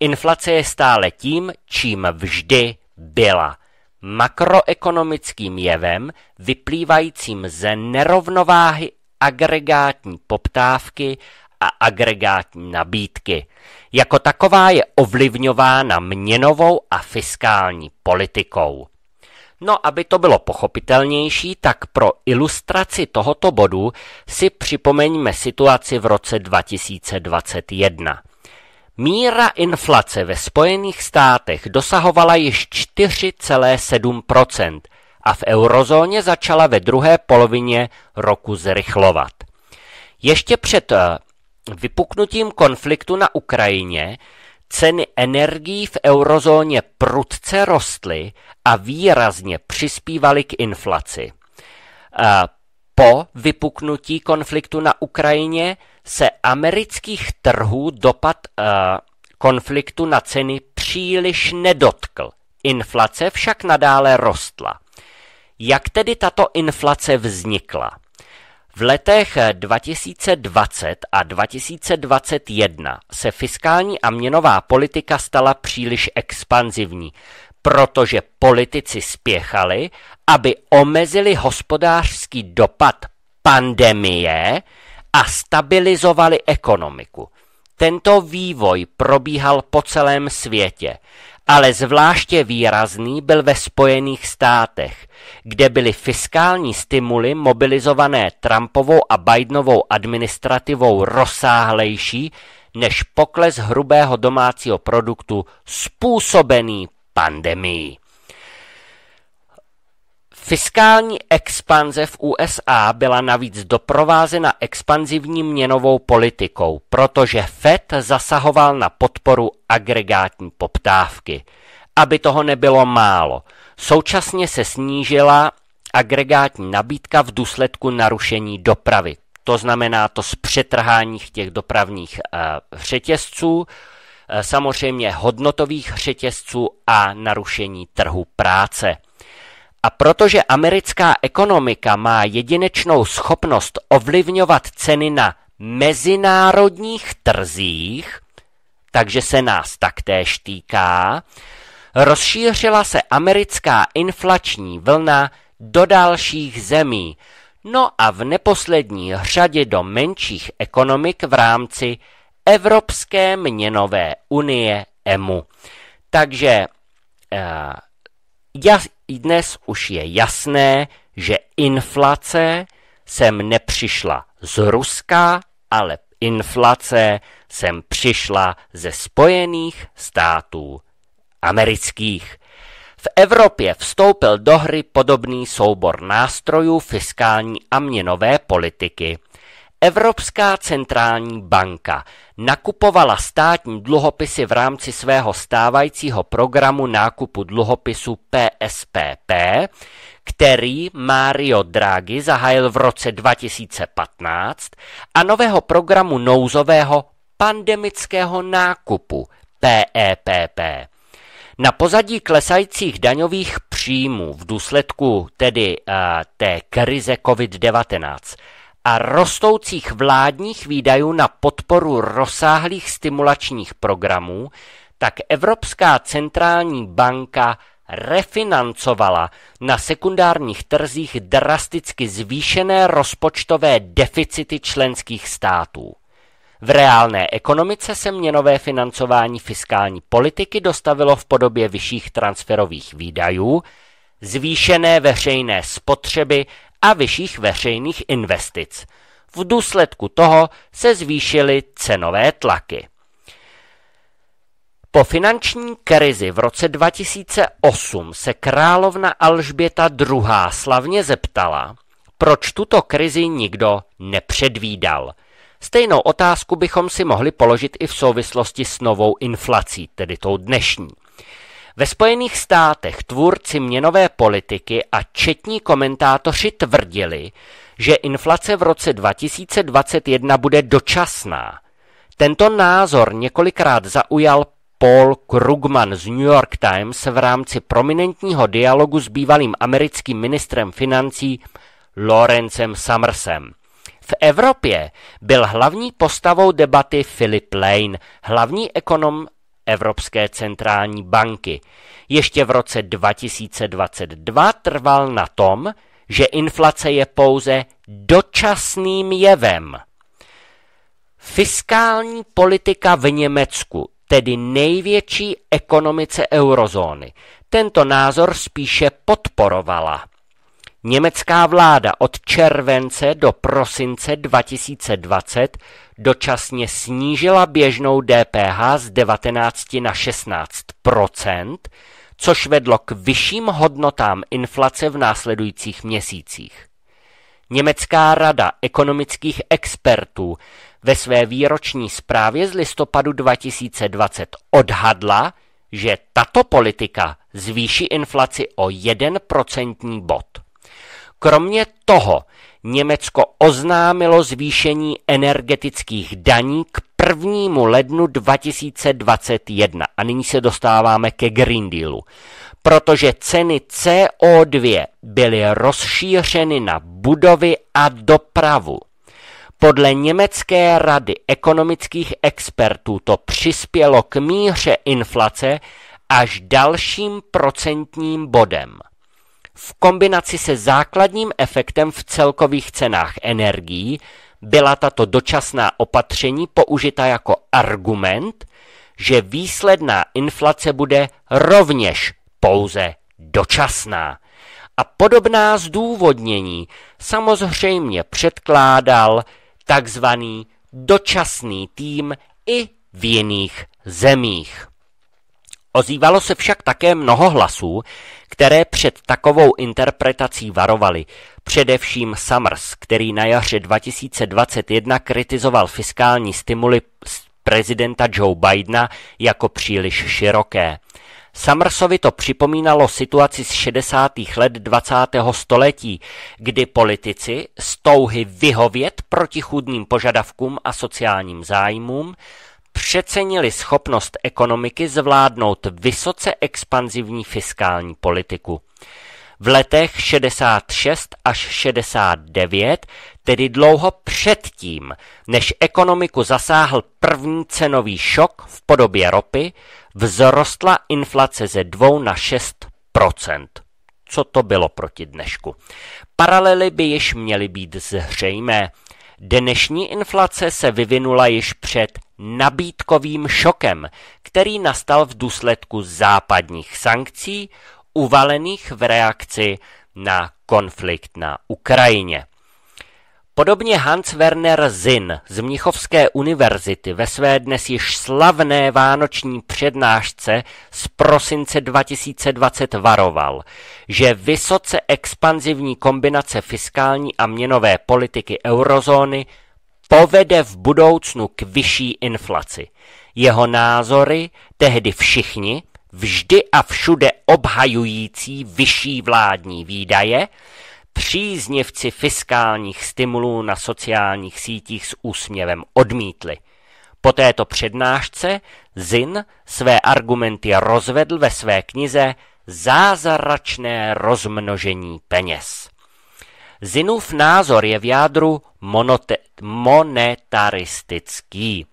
Inflace je stále tím, čím vždy byla. Makroekonomickým jevem vyplývajícím ze nerovnováhy agregátní poptávky a agregátní nabídky. Jako taková je ovlivňována měnovou a fiskální politikou. No, aby to bylo pochopitelnější, tak pro ilustraci tohoto bodu si připomeňme situaci v roce 2021. Míra inflace ve Spojených státech dosahovala již 4,7% a v eurozóně začala ve druhé polovině roku zrychlovat. Ještě před eh, vypuknutím konfliktu na Ukrajině ceny energií v eurozóně prudce rostly a výrazně přispívaly k inflaci. Po vypuknutí konfliktu na Ukrajině se amerických trhů dopad konfliktu na ceny příliš nedotkl. Inflace však nadále rostla. Jak tedy tato inflace vznikla? V letech 2020 a 2021 se fiskální a měnová politika stala příliš expanzivní, protože politici spěchali, aby omezili hospodářský dopad pandemie a stabilizovali ekonomiku. Tento vývoj probíhal po celém světě ale zvláště výrazný byl ve Spojených státech, kde byly fiskální stimuly mobilizované Trumpovou a Bidenovou administrativou rozsáhlejší než pokles hrubého domácího produktu způsobený pandemií. Fiskální expanze v USA byla navíc doprovázena expanzivní měnovou politikou, protože Fed zasahoval na podporu agregátní poptávky. Aby toho nebylo málo, současně se snížila agregátní nabídka v důsledku narušení dopravy. To znamená to zpřetrhání těch dopravních uh, řetězců, uh, samozřejmě hodnotových řetězců a narušení trhu práce. A protože americká ekonomika má jedinečnou schopnost ovlivňovat ceny na mezinárodních trzích, takže se nás taktéž týká, rozšířila se americká inflační vlna do dalších zemí, no a v neposlední řadě do menších ekonomik v rámci Evropské měnové unie EMU. Takže uh, dnes už je jasné, že inflace sem nepřišla z Ruska, ale inflace sem přišla ze Spojených států amerických. V Evropě vstoupil do hry podobný soubor nástrojů fiskální a měnové politiky. Evropská centrální banka nakupovala státní dluhopisy v rámci svého stávajícího programu nákupu dluhopisu PSPP, který Mario Draghi zahájil v roce 2015 a nového programu nouzového pandemického nákupu PEPP. E Na pozadí klesajících daňových příjmů v důsledku tedy uh, té krize COVID-19 a rostoucích vládních výdajů na podporu rozsáhlých stimulačních programů, tak Evropská centrální banka refinancovala na sekundárních trzích drasticky zvýšené rozpočtové deficity členských států. V reálné ekonomice se měnové financování fiskální politiky dostavilo v podobě vyšších transferových výdajů, zvýšené veřejné spotřeby a vyšších veřejných investic. V důsledku toho se zvýšily cenové tlaky. Po finanční krizi v roce 2008 se královna Alžběta II. slavně zeptala, proč tuto krizi nikdo nepředvídal. Stejnou otázku bychom si mohli položit i v souvislosti s novou inflací, tedy tou dnešní. Ve Spojených státech tvůrci měnové politiky a četní komentátoři tvrdili, že inflace v roce 2021 bude dočasná. Tento názor několikrát zaujal Paul Krugman z New York Times v rámci prominentního dialogu s bývalým americkým ministrem financí Lorencem Summersem. V Evropě byl hlavní postavou debaty Philip Lane, hlavní ekonom Evropské centrální banky. Ještě v roce 2022 trval na tom, že inflace je pouze dočasným jevem. Fiskální politika v Německu, tedy největší ekonomice eurozóny, tento názor spíše podporovala. Německá vláda od července do prosince 2020 dočasně snížila běžnou DPH z 19 na 16% což vedlo k vyšším hodnotám inflace v následujících měsících. Německá rada ekonomických expertů ve své výroční zprávě z listopadu 2020 odhadla, že tato politika zvýší inflaci o 1% bod. Kromě toho Německo oznámilo zvýšení energetických daní k 1. lednu 2021 a nyní se dostáváme ke Green Dealu, protože ceny CO2 byly rozšířeny na budovy a dopravu. Podle Německé rady ekonomických expertů to přispělo k míře inflace až dalším procentním bodem. V kombinaci se základním efektem v celkových cenách energií byla tato dočasná opatření použita jako argument, že výsledná inflace bude rovněž pouze dočasná. A podobná zdůvodnění samozřejmě předkládal takzvaný dočasný tým i v jiných zemích. Ozývalo se však také mnoho hlasů, které před takovou interpretací varovali. Především Summers, který na jaře 2021 kritizoval fiskální stimuly prezidenta Joe Bidena jako příliš široké. Summersovi to připomínalo situaci z 60. let 20. století, kdy politici z touhy vyhovět protichůdným požadavkům a sociálním zájmům přecenili schopnost ekonomiky zvládnout vysoce expanzivní fiskální politiku. V letech 66 až 69, tedy dlouho předtím, než ekonomiku zasáhl první cenový šok v podobě ropy, vzrostla inflace ze 2 na 6% Co to bylo proti dnešku? Paralely by již měly být zřejmé. Dnešní inflace se vyvinula již před nabídkovým šokem, který nastal v důsledku západních sankcí uvalených v reakci na konflikt na Ukrajině. Podobně Hans Werner Zinn z Mnichovské univerzity ve své dnes již slavné vánoční přednášce z prosince 2020 varoval, že vysoce expanzivní kombinace fiskální a měnové politiky eurozóny povede v budoucnu k vyšší inflaci. Jeho názory tehdy všichni, vždy a všude obhajující vyšší vládní výdaje, příznivci fiskálních stimulů na sociálních sítích s úsměvem odmítli. Po této přednášce Zin své argumenty rozvedl ve své knize Zázračné rozmnožení peněz. Zinův názor je v jádru monote- monetaristický.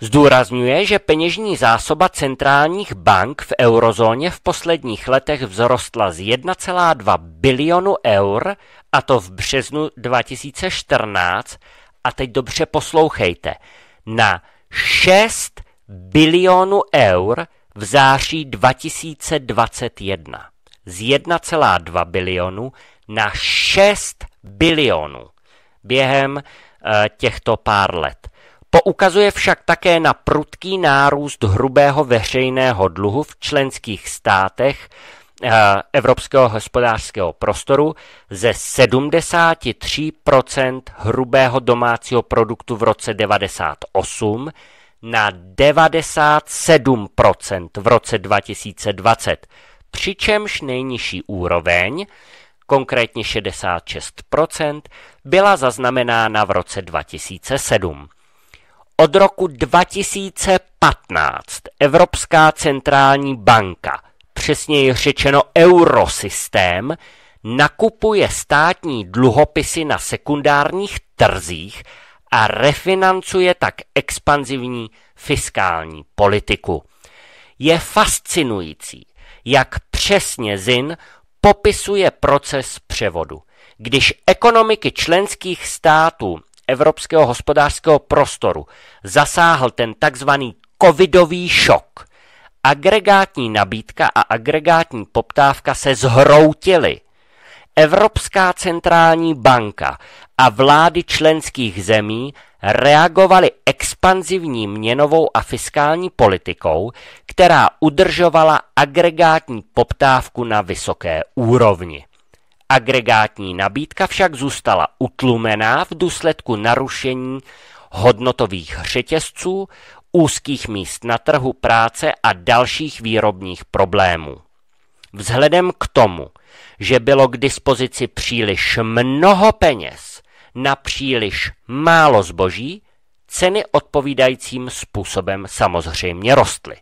Zdůrazňuje, že peněžní zásoba centrálních bank v eurozóně v posledních letech vzrostla z 1,2 bilionu eur, a to v březnu 2014, a teď dobře poslouchejte, na 6 bilionů eur v září 2021. Z 1,2 bilionu na 6 bilionů během eh, těchto pár let. Poukazuje však také na prudký nárůst hrubého veřejného dluhu v členských státech eh, Evropského hospodářského prostoru ze 73% hrubého domácího produktu v roce 98 na 97% v roce 2020, přičemž nejnižší úroveň konkrétně 66%, byla zaznamenána v roce 2007. od roku 2015 Evropská centrální banka, přesněji řečeno eurosystém, nakupuje státní dluhopisy na sekundárních trzích a refinancuje tak expanzivní fiskální politiku. Je fascinující, jak přesně Zin popisuje proces převodu. Když ekonomiky členských států Evropského hospodářského prostoru zasáhl ten takzvaný covidový šok, agregátní nabídka a agregátní poptávka se zhroutily. Evropská centrální banka a vlády členských zemí reagovaly expanzivní měnovou a fiskální politikou, která udržovala agregátní poptávku na vysoké úrovni. Agregátní nabídka však zůstala utlumená v důsledku narušení hodnotových řetězců, úzkých míst na trhu práce a dalších výrobních problémů. Vzhledem k tomu, že bylo k dispozici příliš mnoho peněz na příliš málo zboží, ceny odpovídajícím způsobem samozřejmě rostly.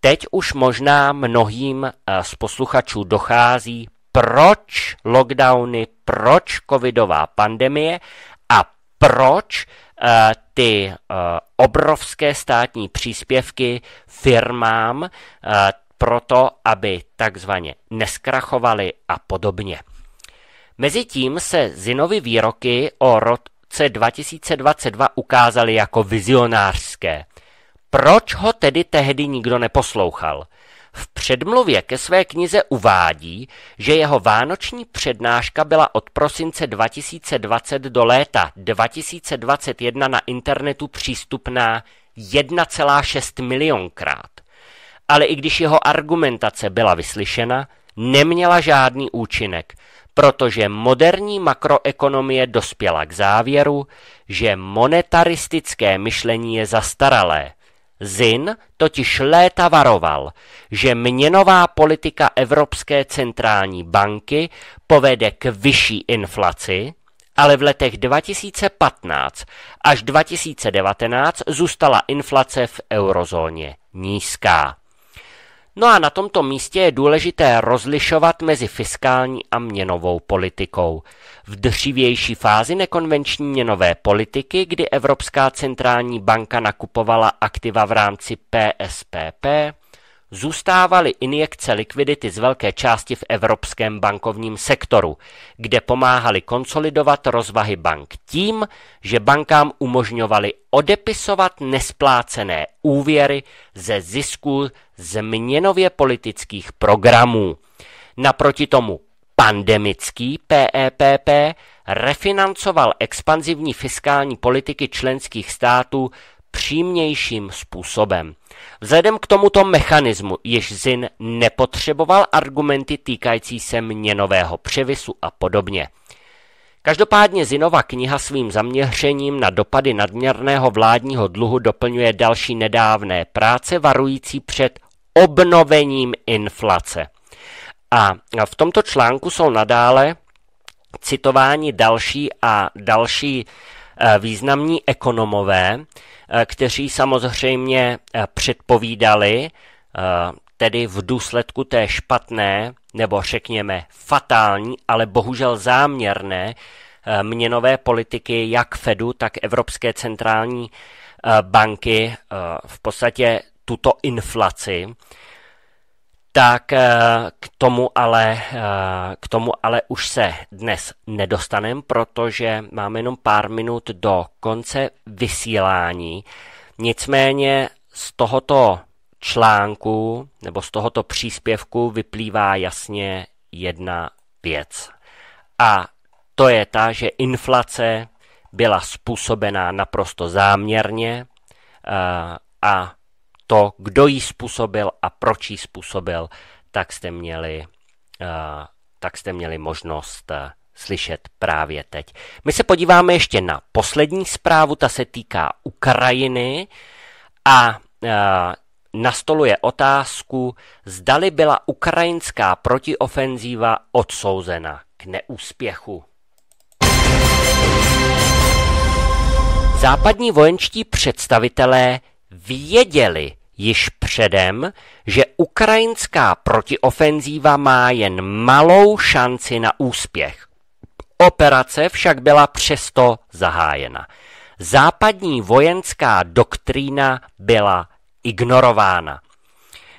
Teď už možná mnohým eh, z posluchačů dochází, proč lockdowny, proč covidová pandemie a proč uh, ty uh, obrovské státní příspěvky firmám proto, aby takzvaně neskrachovaly a podobně. Mezitím se Zinovy výroky o roce 2022 ukázaly jako vizionářské. Proč ho tedy tehdy nikdo neposlouchal? V předmluvě ke své knize uvádí, že jeho vánoční přednáška byla od prosince 2020 do léta 2021 na internetu přístupná 1,6 milionkrát. Ale i když jeho argumentace byla vyslyšena, neměla žádný účinek, protože moderní makroekonomie dospěla k závěru, že monetaristické myšlení je zastaralé – Zin totiž léta varoval, že měnová politika Evropské centrální banky povede k vyšší inflaci, ale v letech 2015 až 2019 zůstala inflace v eurozóně nízká. No a na tomto místě je důležité rozlišovat mezi fiskální a měnovou politikou. V dřívější fázi nekonvenční měnové politiky, kdy Evropská centrální banka nakupovala aktiva v rámci PSPP, zůstávaly injekce likvidity z velké části v evropském bankovním sektoru, kde pomáhali konsolidovat rozvahy bank tím, že bankám umožňovali odepisovat nesplácené úvěry ze zisků z měnově politických programů. Naproti tomu pandemický PEPP e refinancoval expanzivní fiskální politiky členských států přímějším způsobem. Vzhledem k tomuto mechanismu již Zin nepotřeboval argumenty týkající se měnového převisu a podobně. Každopádně Zinova kniha svým zaměřením na dopady nadměrného vládního dluhu doplňuje další nedávné práce varující před obnovením inflace. A v tomto článku jsou nadále citováni další a další významní ekonomové, eh, kteří samozřejmě eh, předpovídali, tedy v důsledku té špatné, nebo řekněme fatální, ale bohužel záměrné měnové politiky jak Fedu, tak Evropské centrální banky v podstatě tuto inflaci, tak eh, k tomu ale, eh, k tomu ale už se dnes nedostanem, protože máme jenom pár minut do konce vysílání. Nicméně z tohoto článku nebo z tohoto příspěvku vyplývá jasně jedna věc. A to je ta, že inflace byla způsobená naprosto záměrně eh, a to, kdo ji způsobil a proč ji způsobil, tak jste měli, uh, tak jste měli možnost uh, slyšet právě teď. My se podíváme ještě na poslední zprávu, ta se týká Ukrajiny a uh, nastoluje otázku, zdali byla ukrajinská protiofenzíva odsouzena k neúspěchu. Západní vojenští představitelé věděli již předem, že ukrajinská protiofenzíva má jen malou šanci na úspěch. Operace však byla přesto zahájena. Západní vojenská doktrína byla ignorována.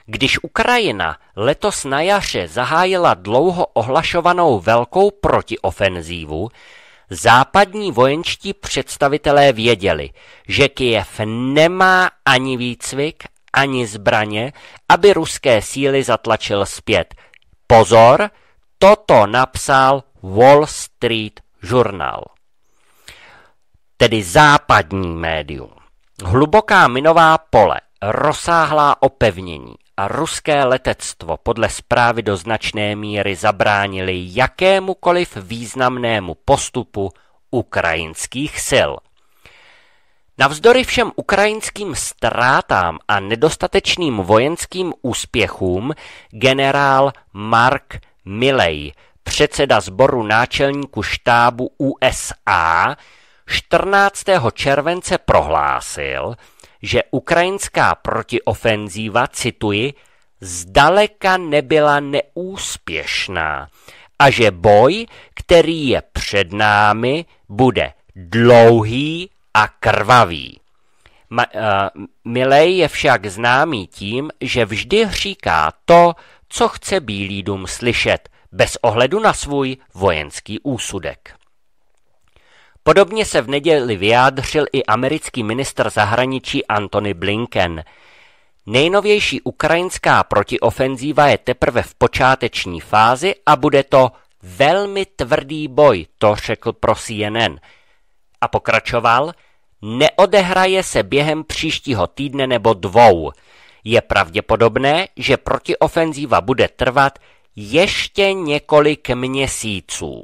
Když Ukrajina letos na jaře zahájila dlouho ohlašovanou velkou protiofenzívu, západní vojenští představitelé věděli, že Kijev nemá ani výcvik, ani zbraně, aby ruské síly zatlačil zpět. Pozor, toto napsal Wall Street Journal, tedy západní médium. Hluboká minová pole, rozsáhlá opevnění a ruské letectvo podle zprávy do značné míry zabránili jakémukoliv významnému postupu ukrajinských sil. Navzdory všem ukrajinským ztrátám a nedostatečným vojenským úspěchům generál Mark Milley, předseda sboru náčelníku štábu USA, 14. července prohlásil, že ukrajinská protiofenzíva, cituji, zdaleka nebyla neúspěšná a že boj, který je před námi, bude dlouhý a krvavý. Ma, uh, Milej je však známý tím, že vždy říká to, co chce Bílý dům slyšet, bez ohledu na svůj vojenský úsudek. Podobně se v neděli vyjádřil i americký ministr zahraničí Antony Blinken. Nejnovější ukrajinská protiofenzíva je teprve v počáteční fázi a bude to velmi tvrdý boj, to řekl pro CNN. A pokračoval, neodehraje se během příštího týdne nebo dvou. Je pravděpodobné, že protiofenzíva bude trvat ještě několik měsíců.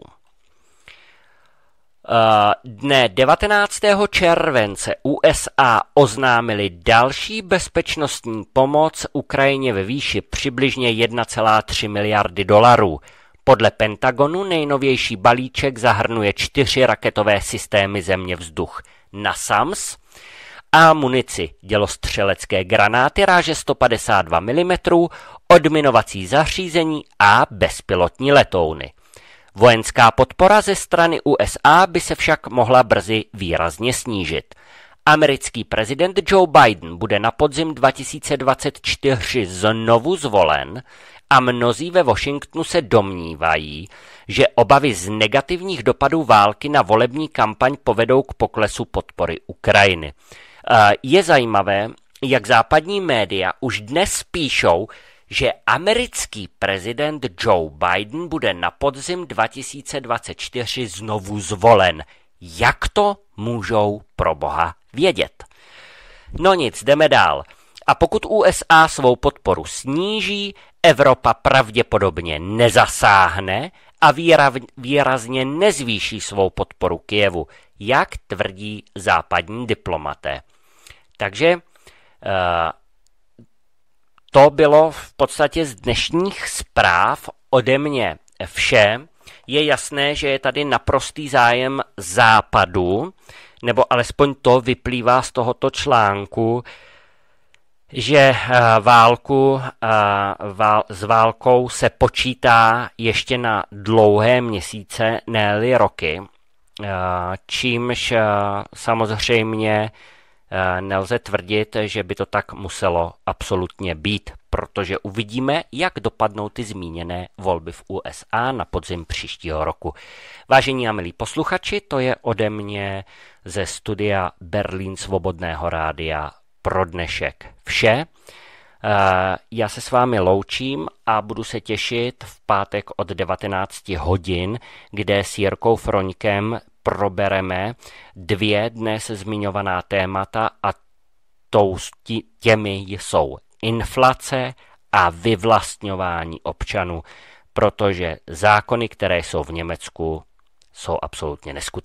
Eh, dne 19. července USA oznámili další bezpečnostní pomoc Ukrajině ve výši přibližně 1,3 miliardy dolarů. Podle Pentagonu nejnovější balíček zahrnuje čtyři raketové systémy země vzduch NASAMS a munici dělostřelecké granáty ráže 152 mm, odminovací zařízení a bezpilotní letouny. Vojenská podpora ze strany USA by se však mohla brzy výrazně snížit. Americký prezident Joe Biden bude na podzim 2024 znovu zvolen a mnozí ve Washingtonu se domnívají, že obavy z negativních dopadů války na volební kampaň povedou k poklesu podpory Ukrajiny. Je zajímavé, jak západní média už dnes píšou, že americký prezident Joe Biden bude na podzim 2024 znovu zvolen. Jak to můžou pro boha vědět? No nic, jdeme dál. A pokud USA svou podporu sníží, Evropa pravděpodobně nezasáhne a výrazně nezvýší svou podporu Kijevu, jak tvrdí západní diplomaté. Takže uh, to bylo v podstatě z dnešních zpráv ode mě vše. Je jasné, že je tady naprostý zájem západu, nebo alespoň to vyplývá z tohoto článku, že eh, válku eh, s válkou se počítá ještě na dlouhé měsíce, ne roky, eh, čímž samozřejmě nelze tvrdit, že by to tak muselo absolutně být, protože uvidíme, jak dopadnou ty zmíněné volby v USA na podzim příštího roku. Vážení a milí posluchači, to je ode mě ze studia Berlín Svobodného rádia pro dnešek vše. Eh, já se s vámi loučím a budu se těšit v pátek od 19 hodin, kde s Jirkou Froňkem probereme dvě dnes zmiňovaná témata a tou těmi jsou inflace a vyvlastňování občanů, protože zákony, které jsou v Německu, jsou absolutně neskutečné.